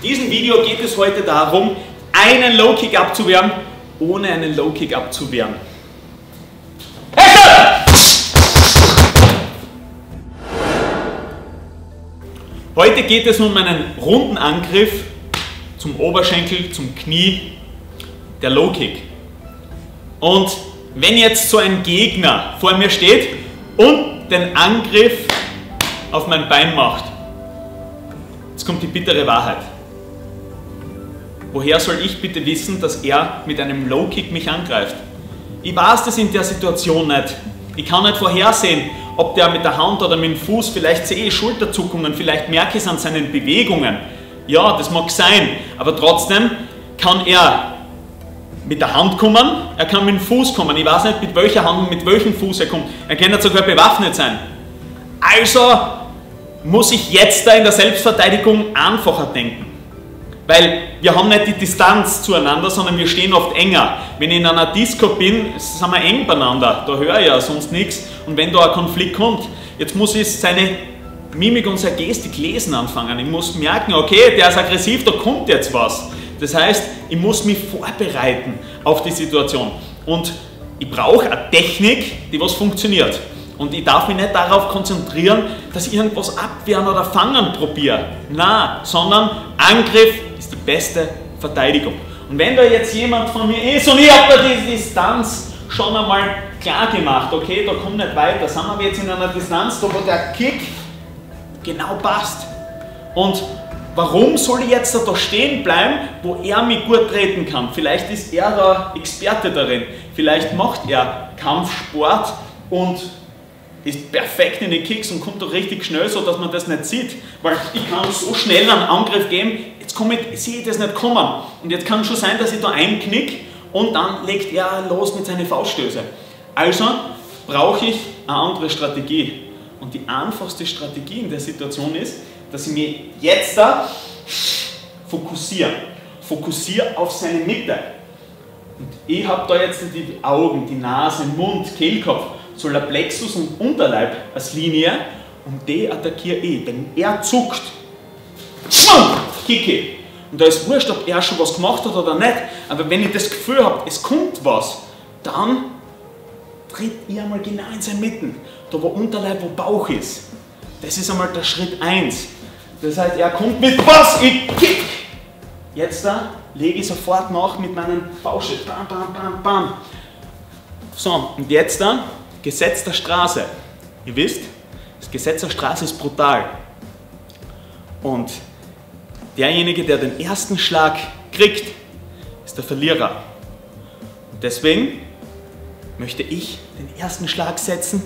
In diesem Video geht es heute darum, einen Low Kick abzuwehren, ohne einen Low Kick abzuwehren. Heute geht es um einen runden Angriff zum Oberschenkel, zum Knie, der Low Kick. Und wenn jetzt so ein Gegner vor mir steht und den Angriff auf mein Bein macht, jetzt kommt die bittere Wahrheit. Woher soll ich bitte wissen, dass er mit einem Low Kick mich angreift? Ich weiß das in der Situation nicht. Ich kann nicht vorhersehen, ob der mit der Hand oder mit dem Fuß, vielleicht sehe ich Schulterzuckungen, vielleicht merke ich es an seinen Bewegungen. Ja, das mag sein, aber trotzdem kann er mit der Hand kommen, er kann mit dem Fuß kommen. Ich weiß nicht, mit welcher Hand und mit welchem Fuß er kommt. Er kann ja sogar bewaffnet sein. Also muss ich jetzt da in der Selbstverteidigung einfacher denken. Weil wir haben nicht die Distanz zueinander, sondern wir stehen oft enger. Wenn ich in einer Disco bin, sind wir eng beieinander. Da höre ich ja sonst nichts. Und wenn da ein Konflikt kommt, jetzt muss ich seine Mimik und seine Gestik lesen anfangen. Ich muss merken, okay, der ist aggressiv, da kommt jetzt was. Das heißt, ich muss mich vorbereiten auf die Situation. Und ich brauche eine Technik, die was funktioniert. Und ich darf mich nicht darauf konzentrieren, dass ich irgendwas abwehren oder fangen probiere. Na, sondern Angriff ist die beste Verteidigung. Und wenn da jetzt jemand von mir ist und ich habe da die Distanz schon einmal klar gemacht, okay, da kommt nicht weiter, sind wir jetzt in einer Distanz, da wo der Kick genau passt. Und warum soll ich jetzt da stehen bleiben, wo er mich gut treten kann? Vielleicht ist er da Experte darin, vielleicht macht er Kampfsport und ist perfekt in die Kicks und kommt doch richtig schnell, so dass man das nicht sieht. Weil ich kann so schnell einen Angriff geben, jetzt komme ich, sehe ich das nicht kommen. Und jetzt kann es schon sein, dass ich da einknick und dann legt er los mit seinen Fauststößen. Also brauche ich eine andere Strategie. Und die einfachste Strategie in der Situation ist, dass ich mich jetzt da fokussiere. Fokussiere auf seine Mitte. Und ich habe da jetzt die Augen, die Nase, Mund, Kehlkopf Solarplexus und Unterleib als Linie und die attackiere ich. Wenn er zuckt, kicke Und da ist wurscht, ob er schon was gemacht hat oder nicht. Aber wenn ich das Gefühl habe, es kommt was, dann tritt ich einmal genau in seine Mitten. Da wo Unterleib, wo Bauch ist. Das ist einmal der Schritt 1. Das heißt, er kommt mit was? Ich kick! Jetzt da lege ich sofort nach mit meinen Faustschritt. Bam, bam, bam, bam. So, und jetzt da Gesetz der Straße. Ihr wisst, das Gesetz der Straße ist brutal. Und derjenige, der den ersten Schlag kriegt, ist der Verlierer. Und deswegen möchte ich den ersten Schlag setzen,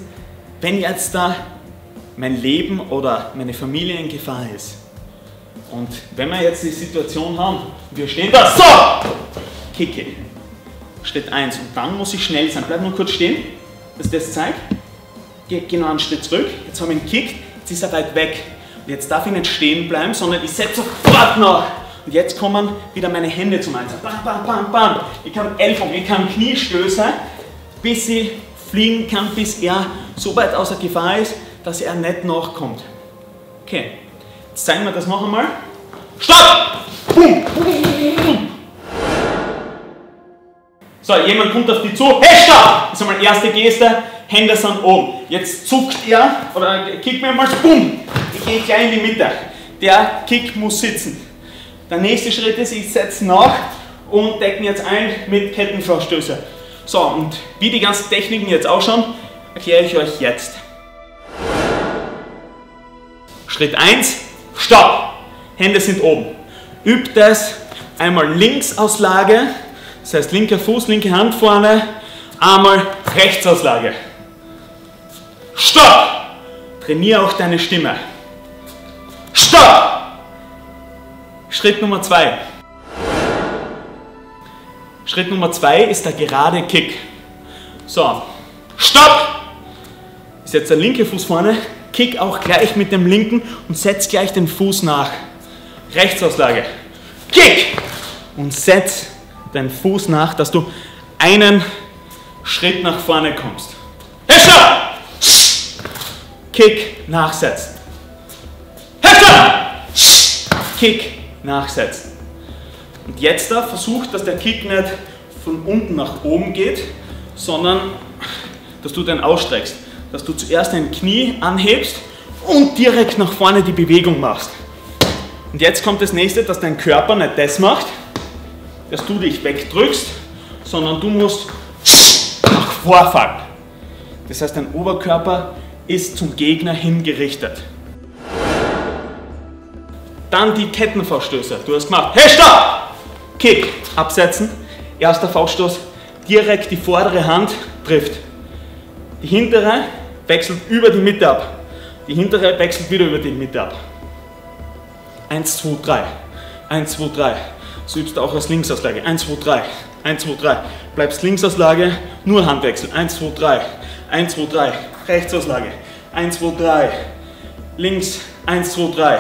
wenn jetzt da mein Leben oder meine Familie in Gefahr ist. Und wenn wir jetzt die Situation haben, wir stehen da, so, kicke, Schritt 1 und dann muss ich schnell sein. Bleib nur kurz stehen dass das zeigt. Geht genau einen Schritt zurück. Jetzt habe ich ihn gekickt, jetzt ist er weit weg. Jetzt darf ich nicht stehen bleiben, sondern ich setze sofort nach. Und jetzt kommen wieder meine Hände zum Einsatz. Bam, bam, bam, bam. Ich kann Ellbogen, ich kann Kniestöße, bis ich fliegen kann, bis er so weit außer Gefahr ist, dass er nicht nachkommt. Okay, jetzt zeigen wir das noch einmal. Stopp! Boom! So, jemand kommt auf die zu. Hey, stopp! Das ist einmal erste Geste. Hände sind oben. Jetzt zuckt er oder kickt mir mal, bumm! Ich gehe gleich in die Mitte. Der Kick muss sitzen. Der nächste Schritt ist, ich setze nach und decke jetzt ein mit Kettenvorstöße. So, und wie die ganzen Techniken jetzt ausschauen, erkläre ich euch jetzt. Schritt 1, Stopp! Hände sind oben. Übt es einmal Linksauslage das heißt, linker Fuß, linke Hand vorne, einmal Rechtsauslage. Stopp! Trainiere auch deine Stimme. Stopp! Schritt Nummer zwei. Schritt Nummer zwei ist der gerade Kick. So, Stopp! Ist jetzt der linke Fuß vorne, Kick auch gleich mit dem linken und setz gleich den Fuß nach. Rechtsauslage. Kick! Und setz deinen Fuß nach, dass du einen Schritt nach vorne kommst. Hescher! Kick, nachsetzen. Kick, nachsetzen. Und jetzt da versucht, dass der Kick nicht von unten nach oben geht, sondern dass du den ausstreckst. Dass du zuerst dein Knie anhebst und direkt nach vorne die Bewegung machst. Und jetzt kommt das nächste, dass dein Körper nicht das macht, dass du dich wegdrückst, sondern du musst nach vorfallen. Das heißt, dein Oberkörper ist zum Gegner hingerichtet. Dann die Kettenvorstöße. Du hast gemacht, hey stopp! Kick, absetzen. Erster Fauststoß, direkt die vordere Hand trifft. Die hintere wechselt über die Mitte ab. Die hintere wechselt wieder über die Mitte ab. 1, 2, 3. 1, 2, 3. So übst du auch aus Linksauslage. 1, 2, 3. 1, 2, 3. Bleibst Linksauslage, nur Handwechsel. 1, 2, 3. 1, 2, 3. Rechtsauslage. 1, 2, 3. Links. 1, 2, 3.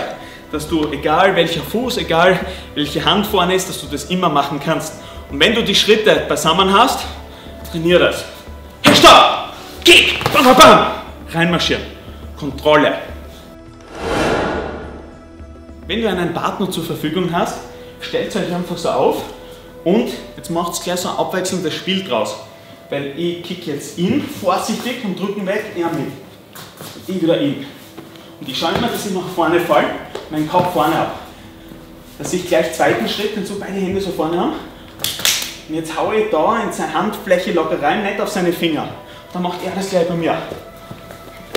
Dass du, egal welcher Fuß, egal welche Hand vorne ist, dass du das immer machen kannst. Und wenn du die Schritte beisammen hast, trainier das. Hey, stopp! Kick! Bam, bam, bam! Reinmarschieren. Kontrolle. Wenn du einen Partner zur Verfügung hast, stellt euch einfach so auf und jetzt macht es gleich so ein abwechselndes Spiel draus. Weil ich kick jetzt ihn vorsichtig und drücken weg, er mit. Ich wieder ihn. Und ich schaue immer, dass ich nach vorne falle, meinen Kopf vorne ab. Dass ich gleich zweiten Schritt und so beide Hände so vorne habe. Und jetzt haue ich da in seine Handfläche locker rein, nicht auf seine Finger. Dann macht er das gleich bei mir.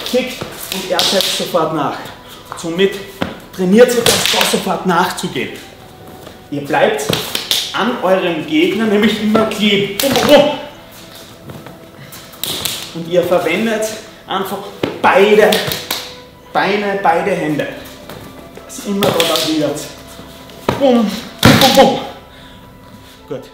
Kick und er setzt sofort nach. Somit trainiert sich das da sofort nachzugehen. Ihr bleibt an eurem Gegner nämlich immer kleben. Und ihr verwendet einfach beide Beine, beide Hände. Was immer da passiert. Bum, bum, bum. Gut.